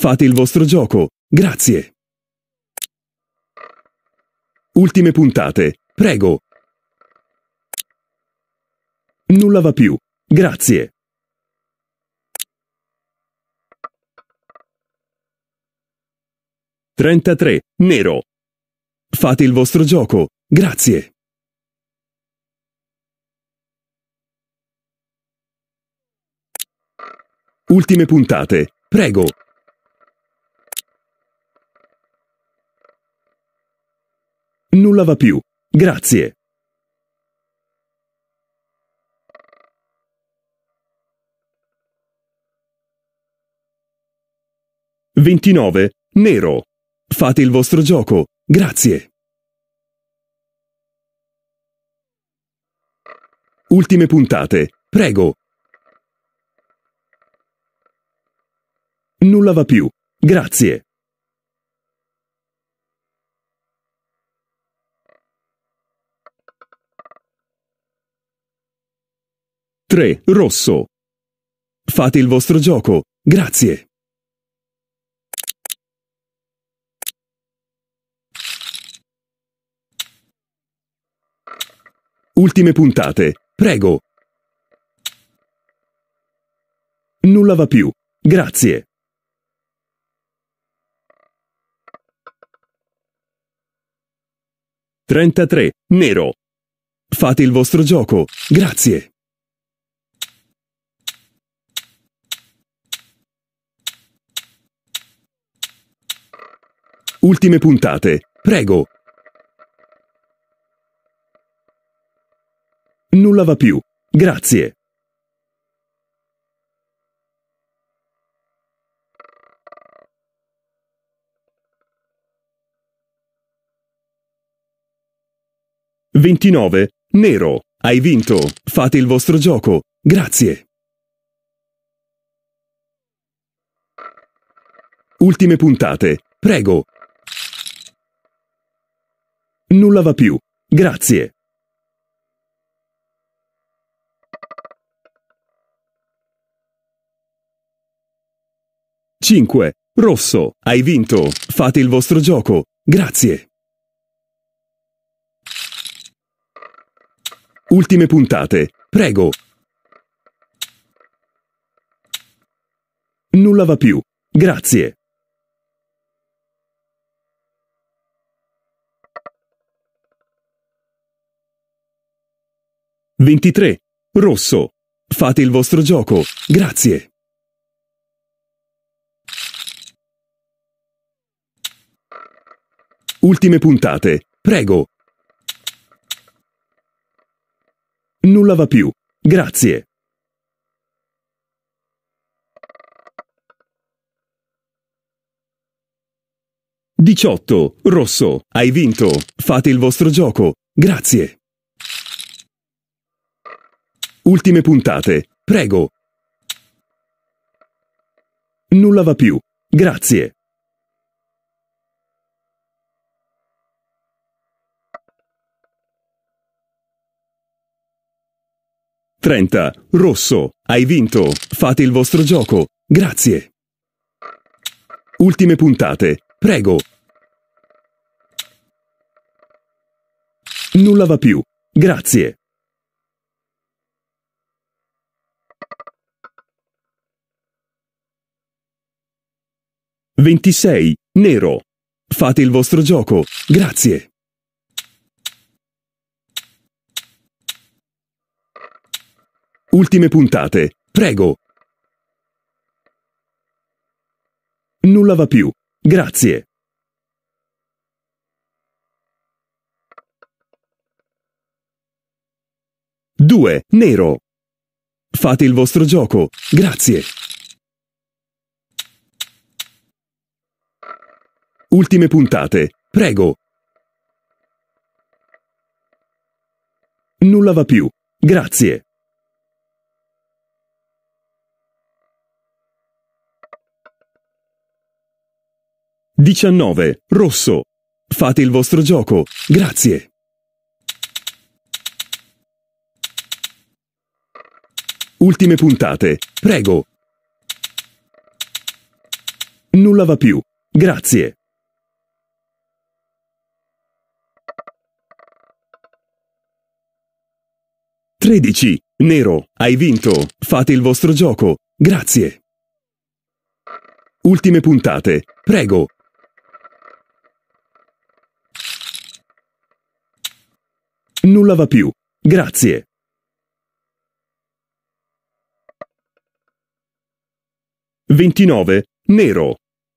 Fate il vostro gioco. Grazie. Ultime puntate. Prego. Nulla va più. Grazie. Trentatré. Nero. Fate il vostro gioco. Grazie. Ultime puntate. Prego. Nulla va più. Grazie. Ventinove. Nero. Fate il vostro gioco. Grazie. Ultime puntate. Prego. Nulla va più. Grazie. Tre. Rosso. Fate il vostro gioco. Grazie. Ultime puntate. Prego. Nulla va più. Grazie. Trentatré. Nero. Fate il vostro gioco. Grazie. Ultime puntate. Prego. Nulla va più. Grazie. Ventinove. Nero. Hai vinto. Fate il vostro gioco. Grazie. Ultime puntate. Prego. Nulla va più. Grazie. Cinque. Rosso. Hai vinto. Fate il vostro gioco. Grazie. Ultime puntate. Prego. Nulla va più. Grazie. Ventitré. Rosso. Fate il vostro gioco. Grazie. Ultime puntate. Prego. Nulla va più. Grazie. Diciotto. Rosso. Hai vinto. Fate il vostro gioco. Grazie. Ultime puntate. Prego. Nulla va più. Grazie. Trenta. Rosso. Hai vinto. Fate il vostro gioco. Grazie. Ultime puntate. Prego. Nulla va più. Grazie. Ventisei. Nero. Fate il vostro gioco. Grazie. Ultime puntate. Prego. Nulla va più. Grazie. Due. Nero. Fate il vostro gioco. Grazie. Ultime puntate. Prego. Nulla va più. Grazie. Diciannove. Rosso. Fate il vostro gioco. Grazie. Ultime puntate. Prego. Nulla va più. Grazie. Tredici. Nero. Hai vinto. Fate il vostro gioco. Grazie. Ultime puntate. Prego. Nulla va più. Grazie. Ventinove. Nero.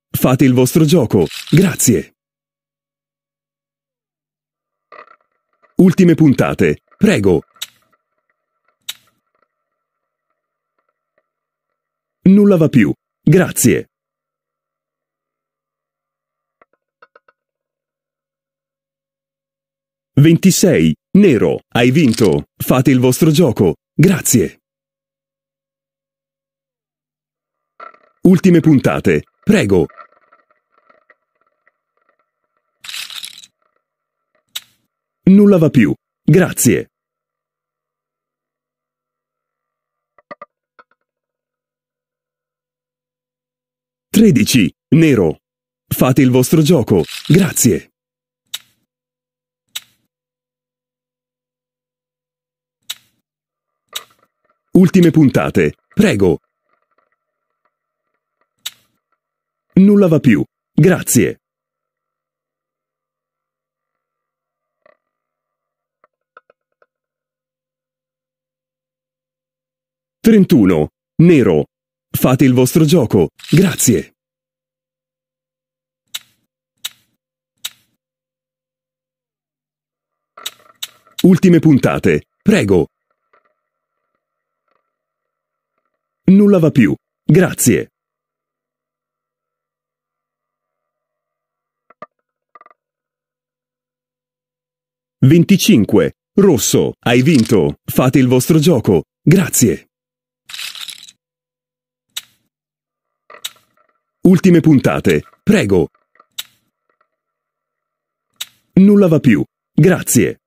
Fate il vostro gioco. Grazie. Ultime puntate. Prego. Nulla va più. Grazie. Ventisei. Nero. Hai vinto. Fate il vostro gioco. Grazie. Ultime puntate. Prego. Nulla va più. Grazie. Tredici. Nero. Fate il vostro gioco. Grazie. Ultime puntate. Prego. Nulla va più. Grazie. Trentuno. Nero. Fate il vostro gioco. Grazie. Ultime puntate. Prego. Nulla va più. Grazie. Venticinque. Rosso. Hai vinto. Fate il vostro gioco. Grazie. Ultime puntate. Prego. Nulla va più. Grazie.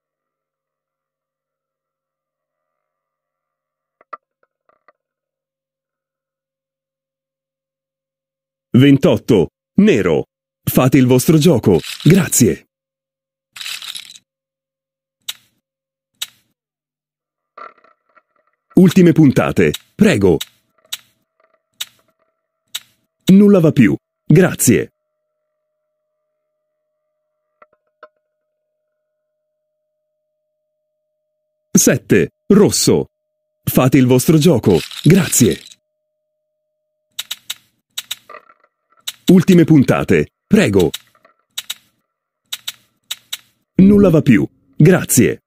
Ventotto. Nero. Fate il vostro gioco. Grazie. Ultime puntate. Prego. Nulla va più. Grazie. Sette. Rosso. Fate il vostro gioco. Grazie. Ultime puntate. Prego. Nulla va più. Grazie.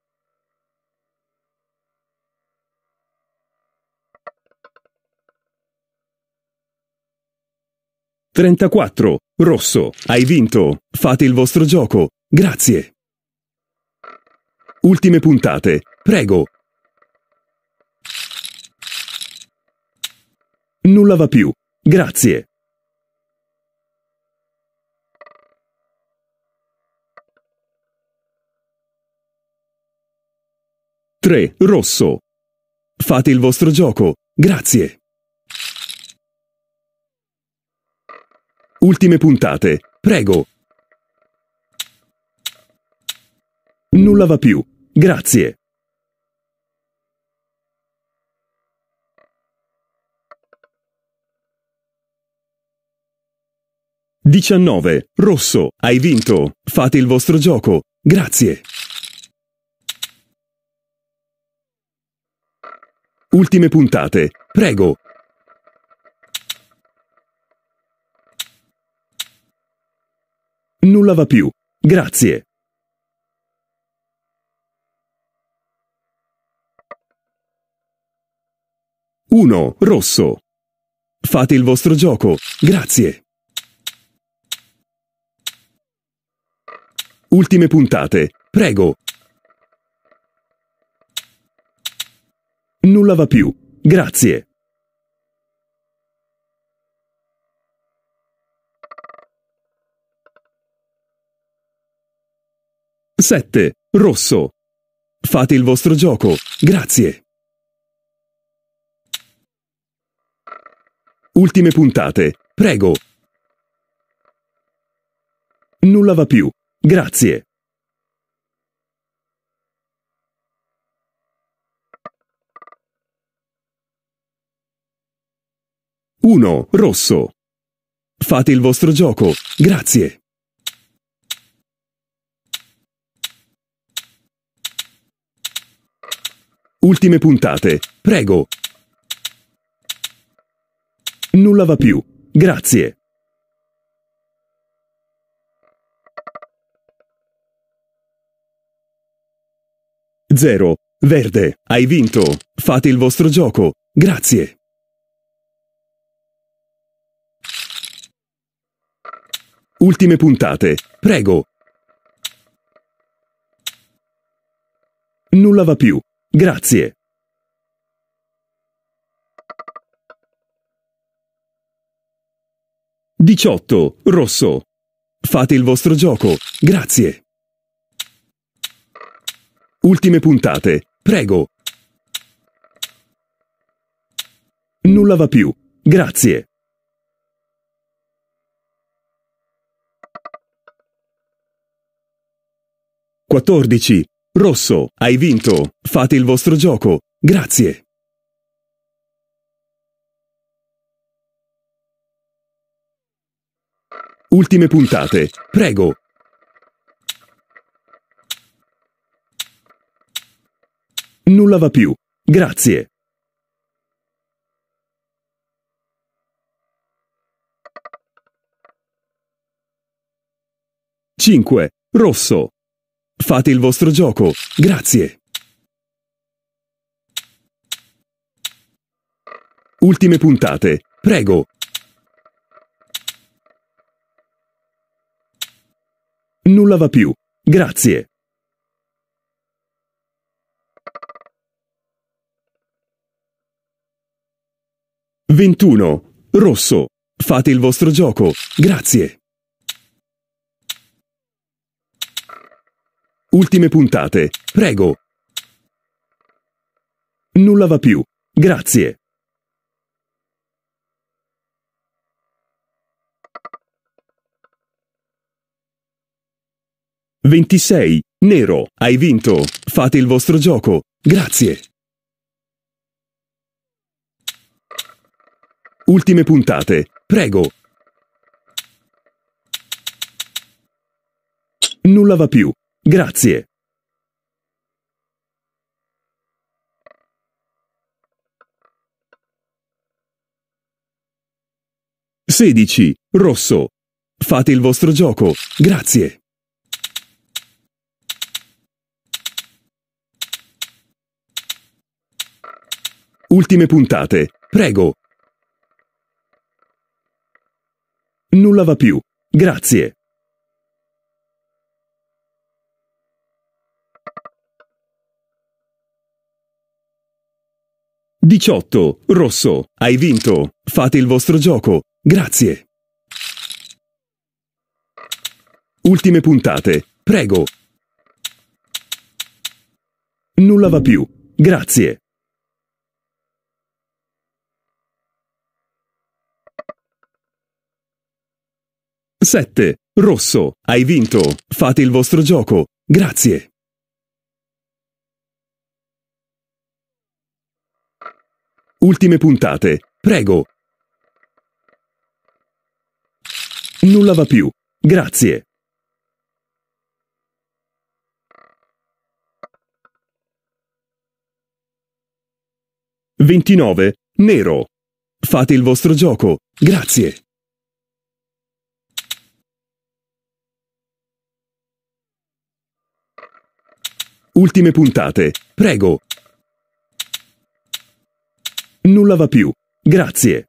Trentaquattro. Rosso. Hai vinto. Fate il vostro gioco. Grazie. Ultime puntate. Prego. Nulla va più. Grazie. Tre. Rosso. Fate il vostro gioco. Grazie. Ultime puntate. Prego. Nulla va più. Grazie. Diciannove. Rosso. Hai vinto. Fate il vostro gioco. Grazie. Ultime puntate. Prego. Nulla va più. Grazie. Uno. Rosso. Fate il vostro gioco. Grazie. Ultime puntate. Prego. Nulla va più. Grazie. Sette. Rosso. Fate il vostro gioco. Grazie. Ultime puntate. Prego. Nulla va più. Grazie. Uno, rosso. Fate il vostro gioco. Grazie. Ultime puntate. Prego. Nulla va più. Grazie. Zero. Verde. Hai vinto. Fate il vostro gioco. Grazie. Ultime puntate. Prego. Nulla va più. Grazie. Diciotto. Rosso. Fate il vostro gioco. Grazie. Ultime puntate. Prego. Nulla va più. Grazie. Quattordici. Rosso, hai vinto. Fate il vostro gioco. Grazie. Ultime puntate. Prego. Nulla va più. Grazie. Cinque. Rosso. Fate il vostro gioco. Grazie. Ultime puntate. Prego. Nulla va più. Grazie. Ventuno. Rosso. Fate il vostro gioco. Grazie. Ultime puntate. Prego. Nulla va più. Grazie. Ventisei. Nero. Hai vinto. Fate il vostro gioco. Grazie. Ultime puntate. Prego. Nulla va più. Grazie. Sedici. Rosso. Fate il vostro gioco. Grazie. Ultime puntate. Prego. Nulla va più. Grazie. Diciotto. Rosso. Hai vinto. Fate il vostro gioco. Grazie. Ultime puntate. Prego. Nulla va più. Grazie. Sette. Rosso. Hai vinto. Fate il vostro gioco. Grazie. Ultime puntate. Prego. Nulla va più. Grazie. Ventinove. Nero. Fate il vostro gioco. Grazie. Ultime puntate. Prego. Nulla va più. Grazie.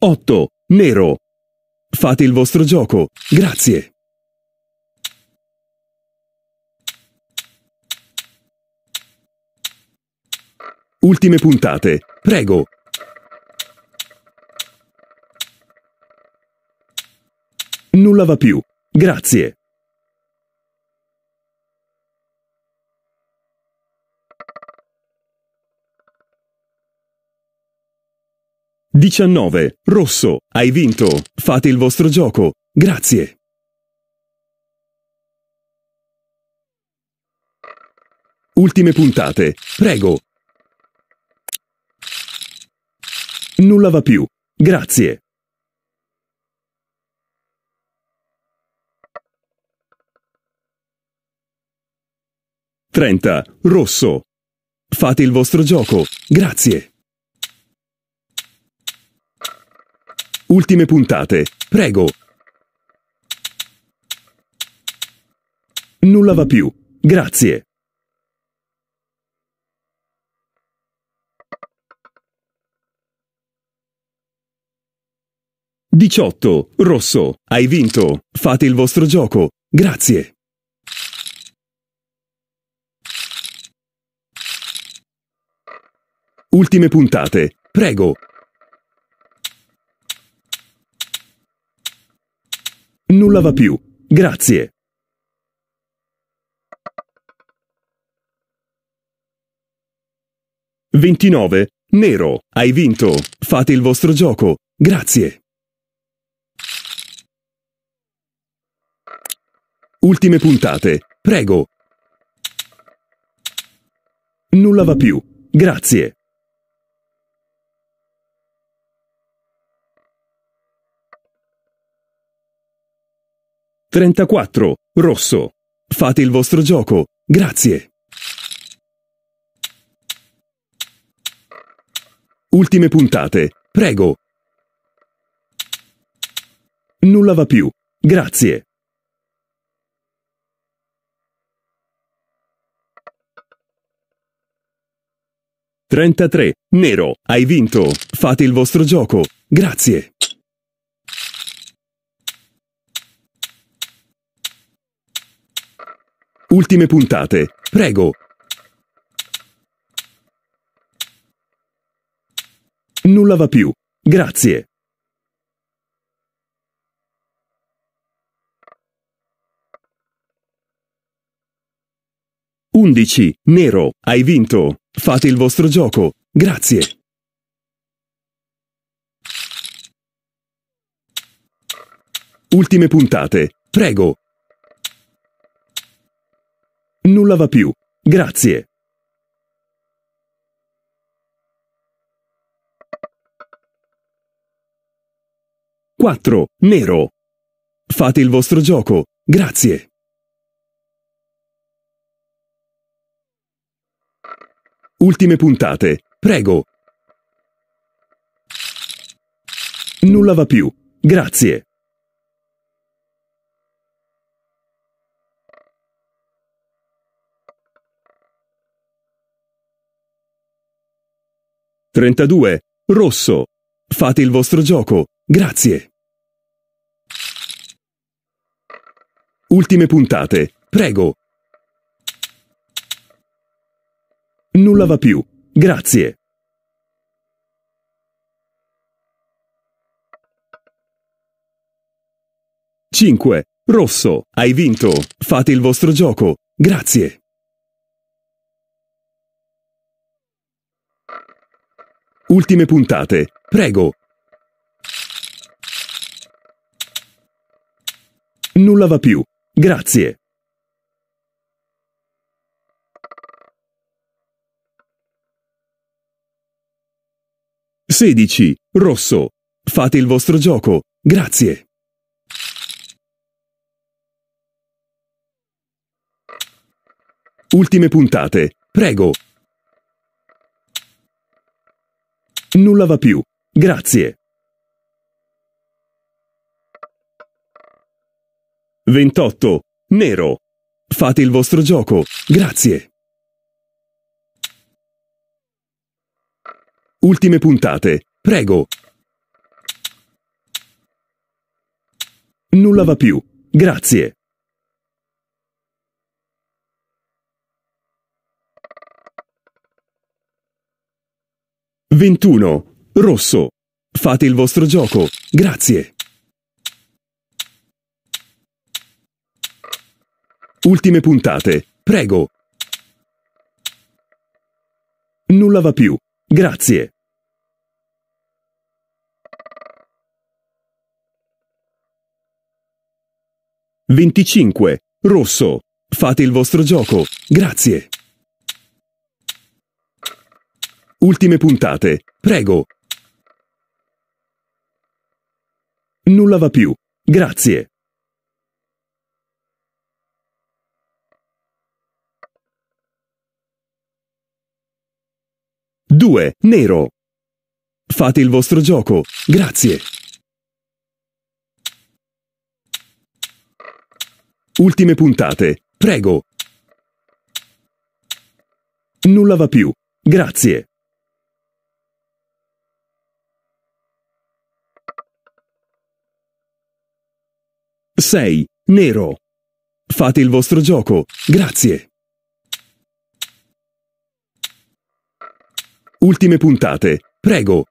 Otto. Nero. Fate il vostro gioco. Grazie. Ultime puntate. Prego. Nulla va più. Grazie. 19. Rosso. Hai vinto. Fate il vostro gioco. Grazie. Ultime puntate. Prego. Nulla va più. Grazie. Trenta. Rosso. Fate il vostro gioco. Grazie. Ultime puntate. Prego. Nulla va più. Grazie. Diciotto. Rosso. Hai vinto. Fate il vostro gioco. Grazie. Ultime puntate. Prego. Nulla va più. Grazie. Ventinove. Nero. Hai vinto. Fate il vostro gioco. Grazie. Ultime puntate. Prego. Nulla va più. Grazie. 34. Rosso. Fate il vostro gioco. Grazie. Ultime puntate. Prego. Nulla va più. Grazie. Trentatré. Nero. Hai vinto. Fate il vostro gioco. Grazie. Ultime puntate. Prego. Nulla va più. Grazie. Undici. Nero. Hai vinto. Fate il vostro gioco. Grazie. Ultime puntate. Prego. Nulla va più. Grazie. Quattro. Nero. Fate il vostro gioco. Grazie. Ultime puntate. Prego. Nulla va più. Grazie. 32. Rosso. Fate il vostro gioco. Grazie. Ultime puntate. Prego. Nulla va più. Grazie. Cinque. Rosso. Hai vinto. Fate il vostro gioco. Grazie. Ultime puntate. Prego. Nulla va più. Grazie. Sedici. Rosso. Fate il vostro gioco. Grazie. Ultime puntate. Prego. Nulla va più. Grazie. 28. Nero. Fate il vostro gioco. Grazie. Ultime puntate. Prego. Nulla va più. Grazie. 21. Rosso. Fate il vostro gioco. Grazie. Ultime puntate. Prego. Nulla va più. Grazie. Venticinque. Rosso. Fate il vostro gioco. Grazie. Ultime puntate. Prego. Nulla va più. Grazie. Due. Nero. Fate il vostro gioco. Grazie. Ultime puntate. Prego. Nulla va più. Grazie. Sei. Nero. Fate il vostro gioco. Grazie. Ultime puntate. Prego.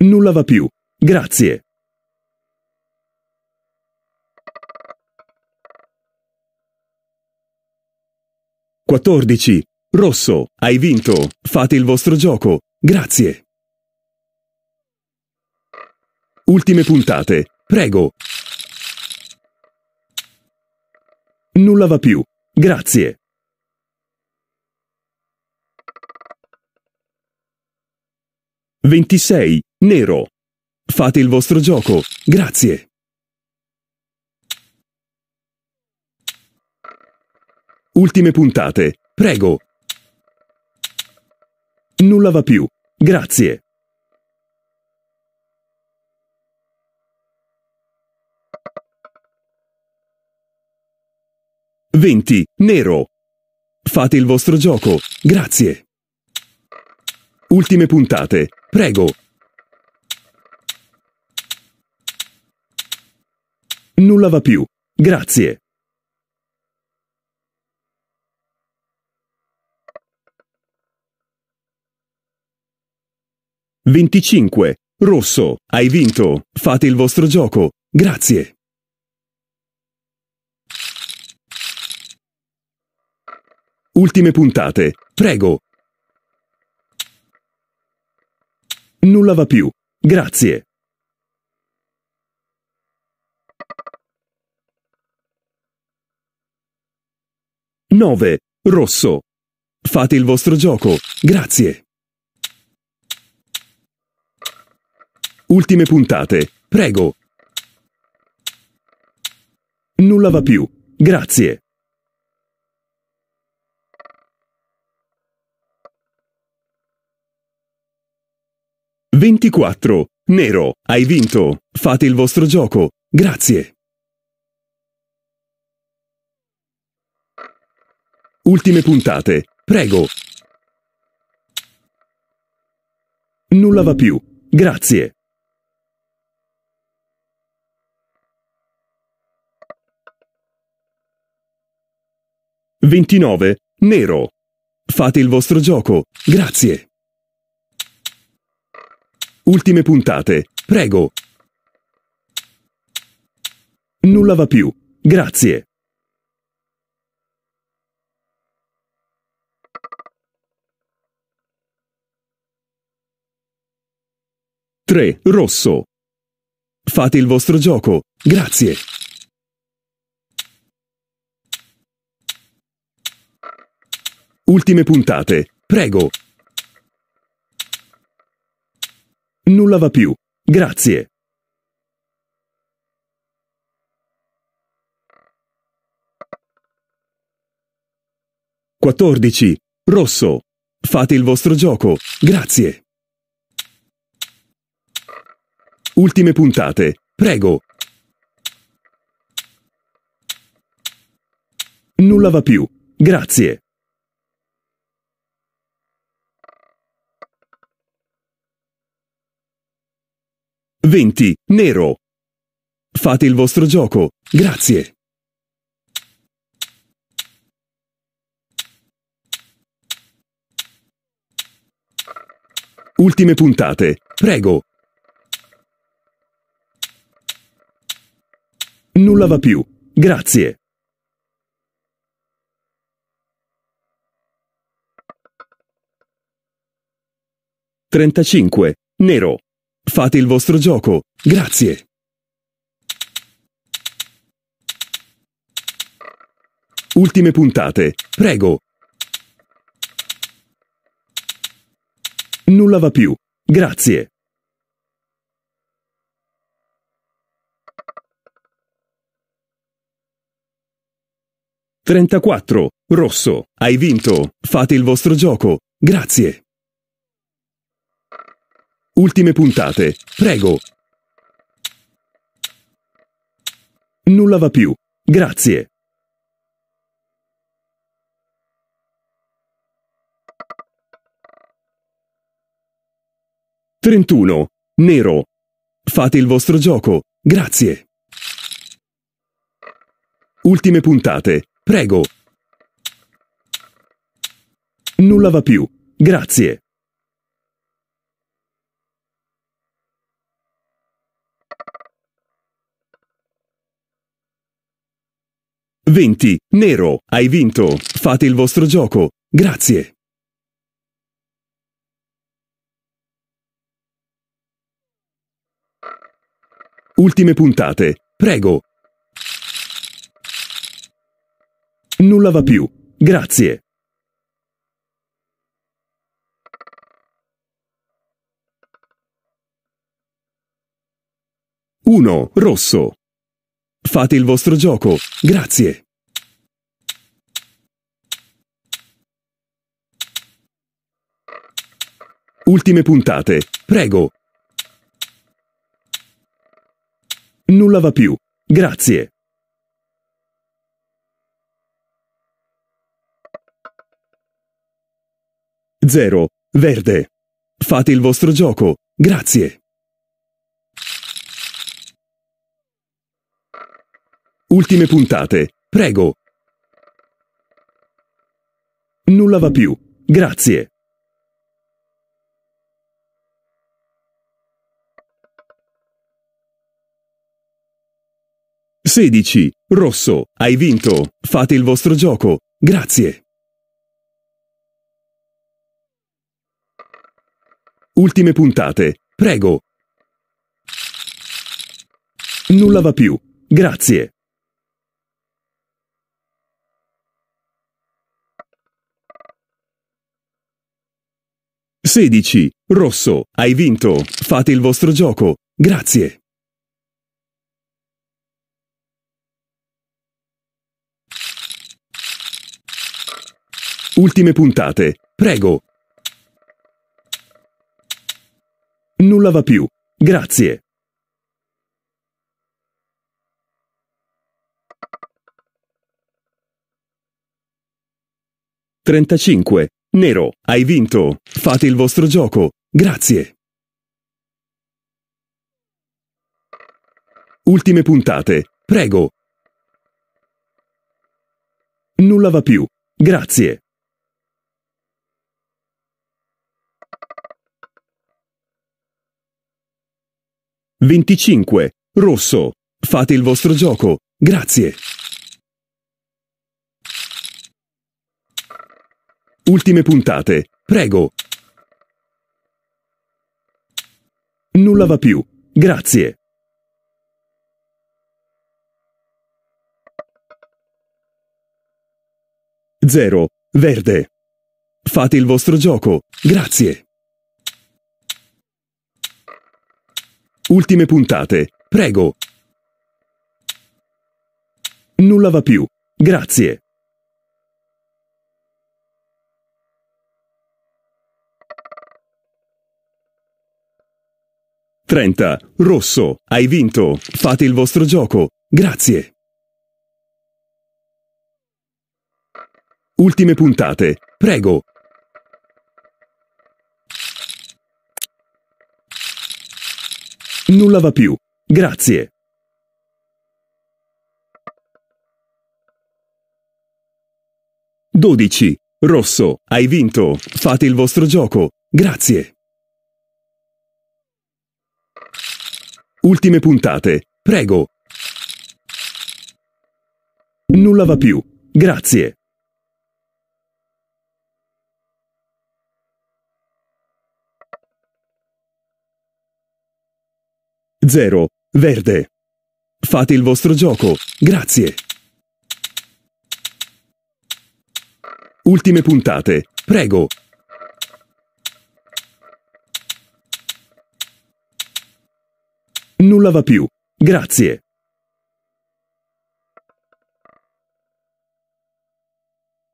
Nulla va più. Grazie. Quattordici. Rosso, hai vinto. Fate il vostro gioco. Grazie. Ultime puntate. Prego. Nulla va più. Grazie. Ventisei. Nero. Fate il vostro gioco. Grazie. Ultime puntate. Prego. Nulla va più. Grazie. Venti. Nero. Fate il vostro gioco. Grazie. Ultime puntate. Prego. Nulla va più. Grazie. Venticinque. Rosso, hai vinto. Fate il vostro gioco. Grazie. Ultime puntate. Prego. Nulla va più. Grazie. Nove. Rosso. Fate il vostro gioco. Grazie. Ultime puntate. Prego. Nulla va più. Grazie. Ventiquattro. Nero, hai vinto. Fate il vostro gioco. Grazie. Ultime puntate. Prego. Nulla va più. Grazie. Ventinove. Nero. Fate il vostro gioco. Grazie. Ultime puntate. Prego. Nulla va più. Grazie. Tre. Rosso. Fate il vostro gioco. Grazie. Ultime puntate. Prego. Nulla va più. Grazie. Quattordici. Rosso. Fate il vostro gioco. Grazie. Ultime puntate. Prego. Nulla va più. Grazie. Venti. Nero. Fate il vostro gioco. Grazie. Ultime puntate. Prego. Nulla va più. Grazie. Trentacinque. Nero. Fate il vostro gioco. Grazie. Ultime puntate. Prego. Nulla va più. Grazie. Trentaquattro. Rosso. Hai vinto. Fate il vostro gioco. Grazie. Ultime puntate. Prego. Nulla va più. Grazie. Trentuno. Nero. Fate il vostro gioco. Grazie. Ultime puntate. Prego. Nulla va più. Grazie. Venti. Nero. Hai vinto. Fate il vostro gioco. Grazie. Ultime puntate. Prego. Nulla va più. Grazie. Uno. Rosso. Fate il vostro gioco. Grazie. Ultime puntate. Prego. Nulla va più. Grazie. Zero. Verde. Fate il vostro gioco. Grazie. Ultime puntate. Prego. Nulla va più. Grazie. Sedici. Rosso. Hai vinto. Fate il vostro gioco. Grazie. Ultime puntate. Prego. Nulla va più. Grazie. Sedici. Rosso. Hai vinto. Fate il vostro gioco. Grazie. Ultime puntate. Prego. Nulla va più. Grazie. Trentacinque. Nero, hai vinto. Fate il vostro gioco. Grazie. Ultime puntate. Prego. Nulla va più. Grazie. Venticinque. Rosso. Fate il vostro gioco. Grazie. Ultime puntate. Prego. Nulla va più. Grazie. Zero. Verde. Fate il vostro gioco. Grazie. Ultime puntate. Prego. Nulla va più. Grazie. Trenta. Rosso. Hai vinto. Fate il vostro gioco. Grazie. Ultime puntate. Prego. Nulla va più. Grazie. Dodici. Rosso. Hai vinto. Fate il vostro gioco. Grazie. Ultime puntate. Prego. Nulla va più. Grazie. Zero. Verde. Fate il vostro gioco. Grazie. Ultime puntate. Prego. Nulla va più. Grazie.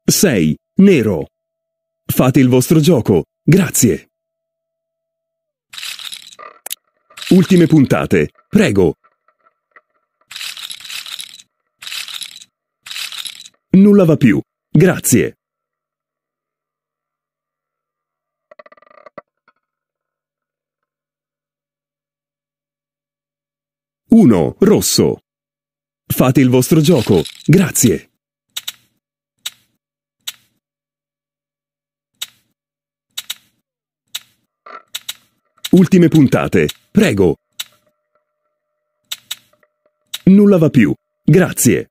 Sei. Nero. Fate il vostro gioco. Grazie. Ultime puntate. Prego. Nulla va più. Grazie. Uno. Rosso. Fate il vostro gioco. Grazie. Ultime puntate. Prego. Nulla va più. Grazie.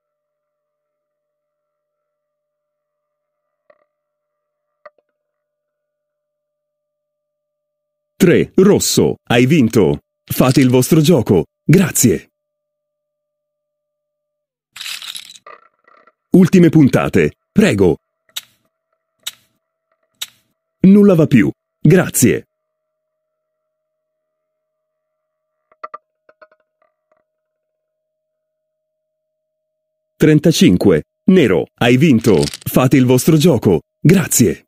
Tre. Rosso. Hai vinto. Fate il vostro gioco. Grazie. Ultime puntate. Prego. Nulla va più. Grazie. 35. Nero, hai vinto. Fate il vostro gioco. Grazie.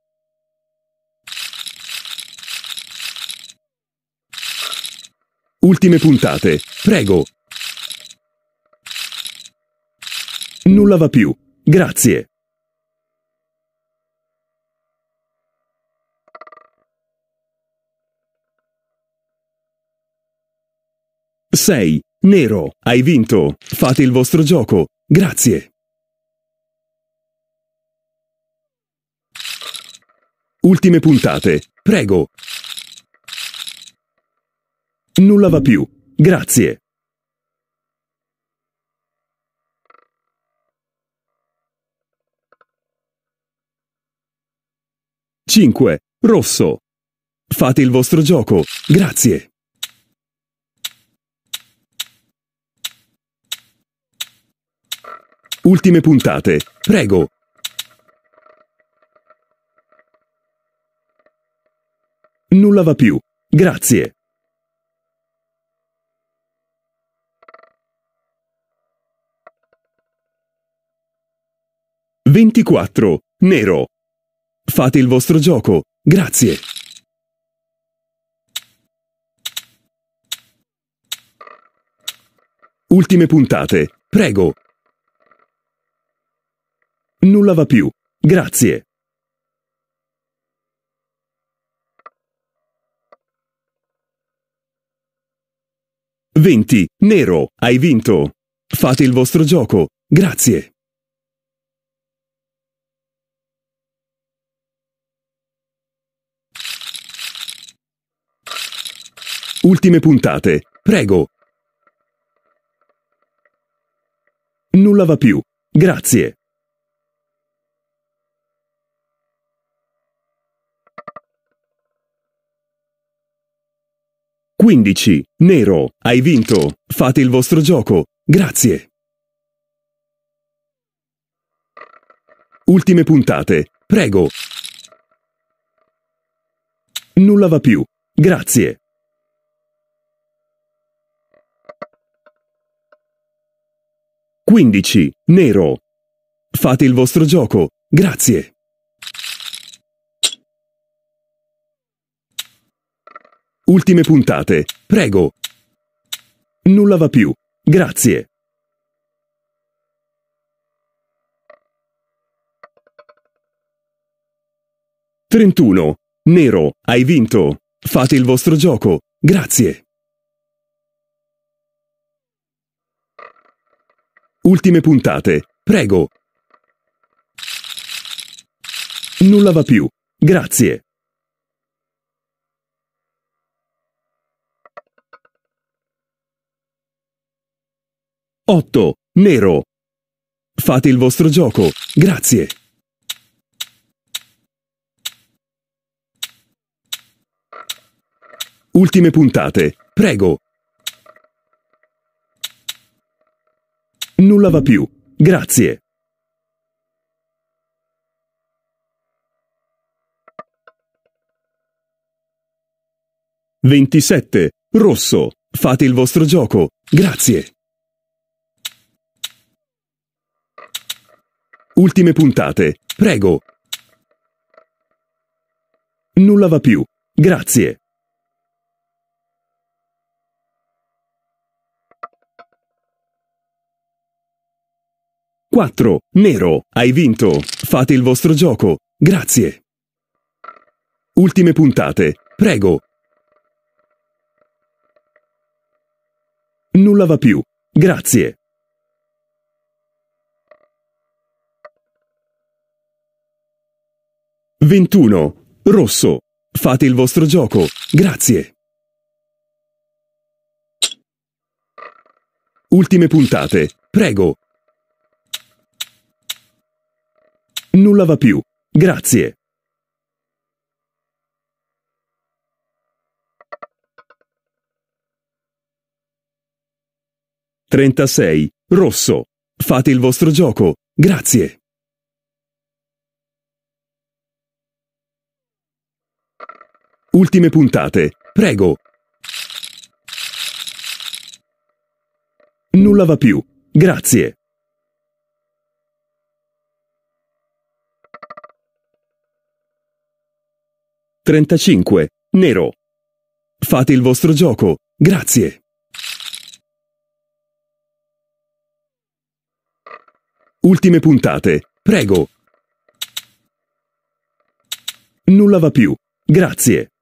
Ultime puntate. Prego. Nulla va più. Grazie. Sei. Nero, hai vinto. Fate il vostro gioco. Grazie. Ultime puntate. Prego. Nulla va più. Grazie. Cinque. Rosso. Fate il vostro gioco. Grazie. Ultime puntate. Prego. Nulla va più. Grazie. Ventiquattro. Nero. Fate il vostro gioco. Grazie. Ultime puntate. Prego. Nulla va più. Grazie. Venti. Nero. Hai vinto. Fate il vostro gioco. Grazie. Ultime puntate. Prego. Nulla va più. Grazie. 15. Nero, hai vinto. Fate il vostro gioco. Grazie. Ultime puntate. Prego. Nulla va più. Grazie. Quindici. Nero. Fate il vostro gioco. Grazie. Ultime puntate. Prego. Nulla va più. Grazie. Trentuno. Nero, hai vinto. Fate il vostro gioco. Grazie. Ultime puntate. Prego. Nulla va più. Grazie. 8. Nero. Fate il vostro gioco. Grazie. Ultime puntate. Prego. Nulla va più. Grazie. Ventisette. Rosso. Fate il vostro gioco. Grazie. Ultime puntate. Prego. Nulla va più. Grazie. Quattro. Nero. Hai vinto. Fate il vostro gioco. Grazie. Ultime puntate. Prego. Nulla va più. Grazie. Ventuno. Rosso. Fate il vostro gioco. Grazie. Ultime puntate. Prego. Nulla va più. Grazie. Trentasei. Rosso. Fate il vostro gioco. Grazie. Ultime puntate. Prego. Nulla va più. Grazie. Trentacinque. Nero. Fate il vostro gioco. Grazie. Ultime puntate. Prego. Nulla va più. Grazie.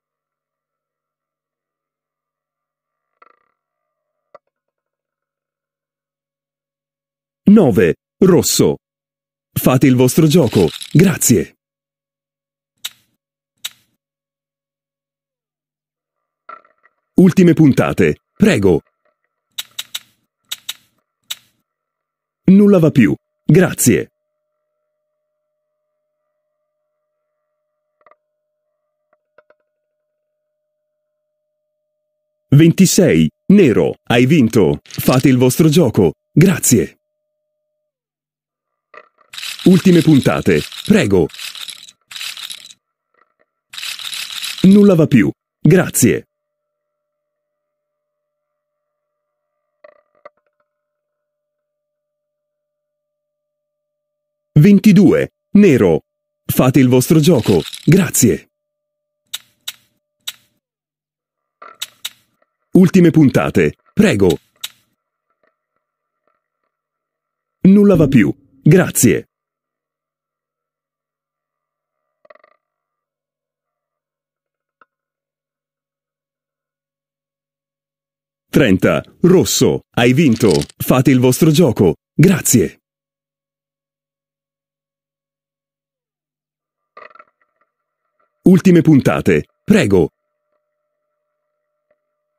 Nove. Rosso. Fate il vostro gioco. Grazie. Ultime puntate. Prego. Nulla va più. Grazie. Ventisei. Nero. Hai vinto. Fate il vostro gioco. Grazie. Ultime puntate. Prego. Nulla va più. Grazie. Ventidue. Nero. Fate il vostro gioco. Grazie. Ultime puntate. Prego. Nulla va più. Grazie. Trenta. Rosso. Hai vinto. Fate il vostro gioco. Grazie. Ultime puntate. Prego.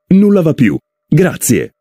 Nulla va più. Grazie.